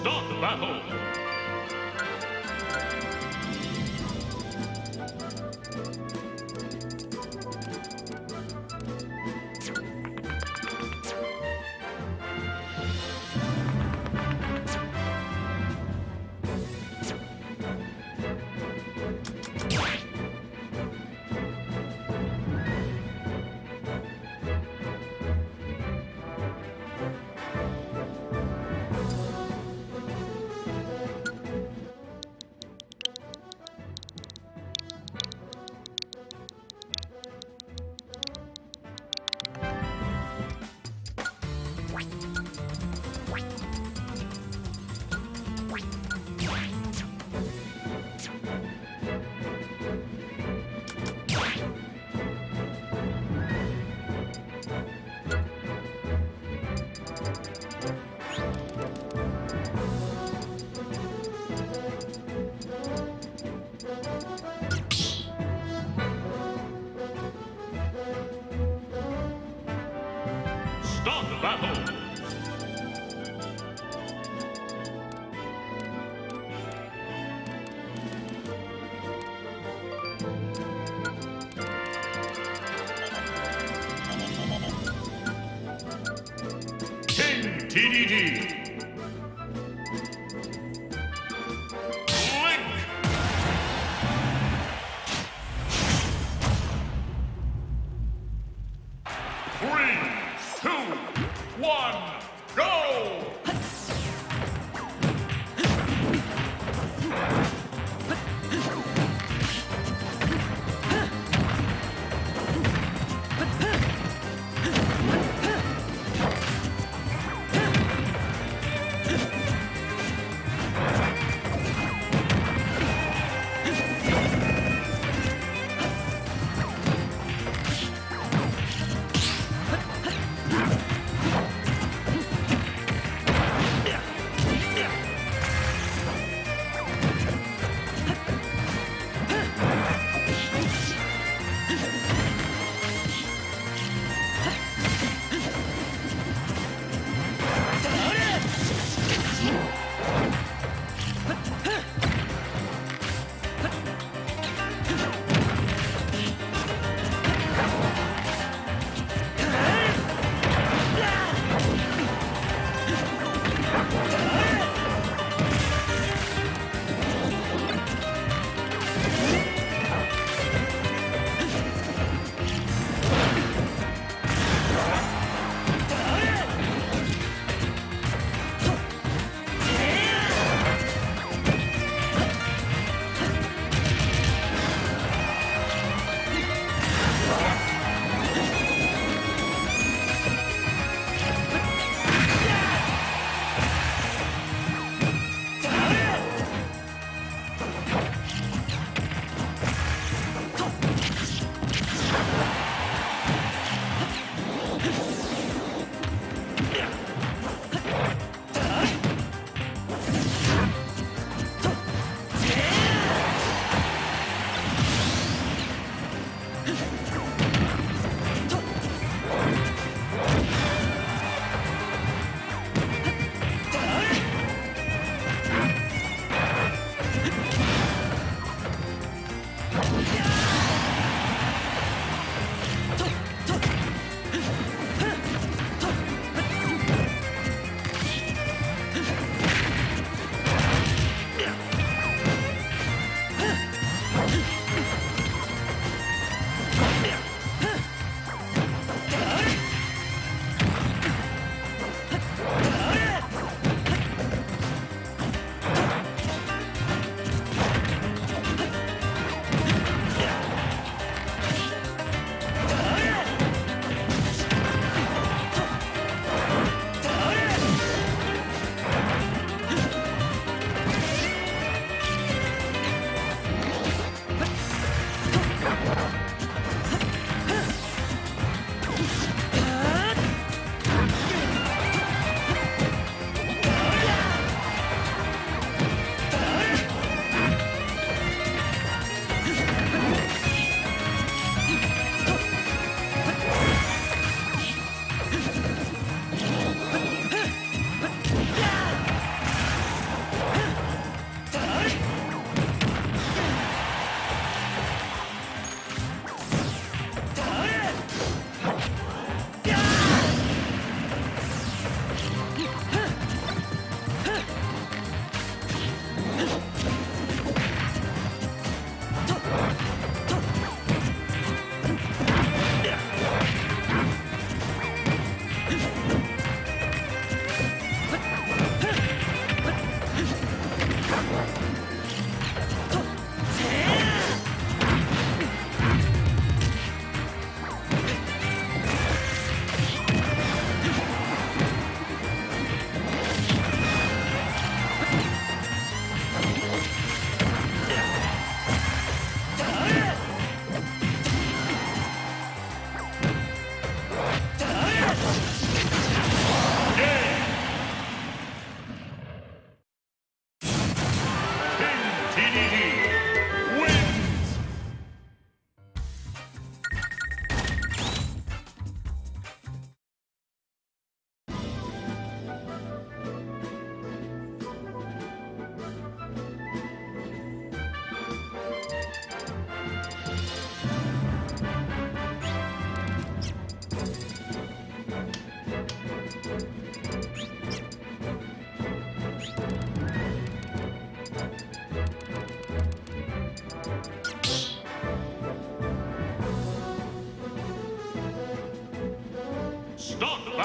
Start the battle! Battle! King TDD.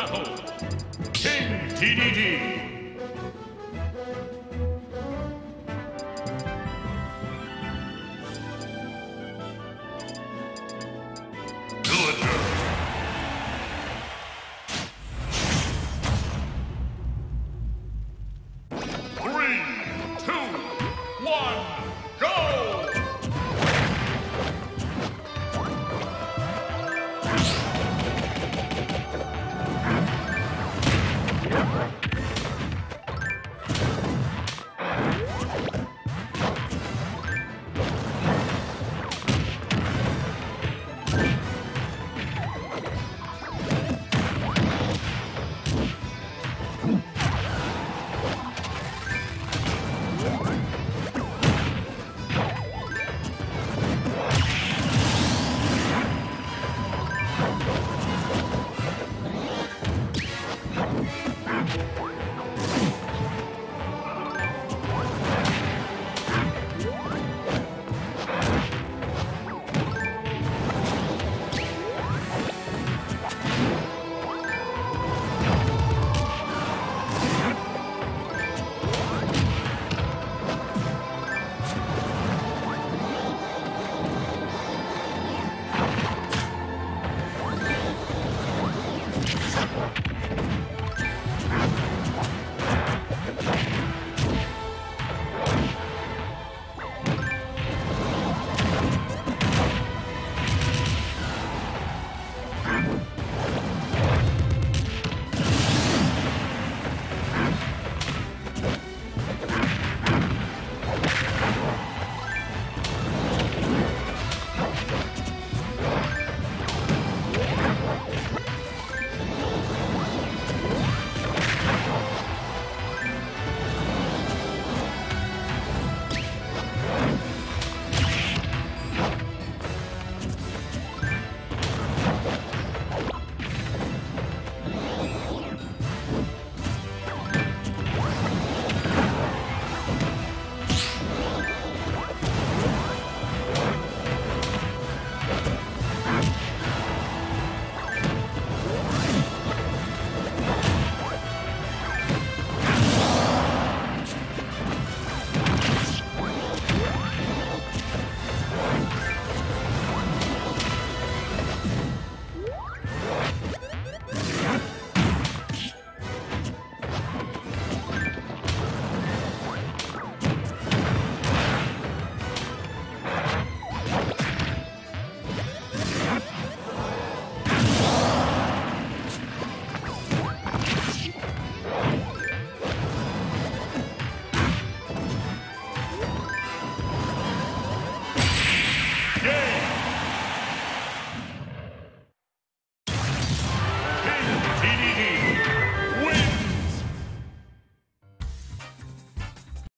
Battle. King TDD.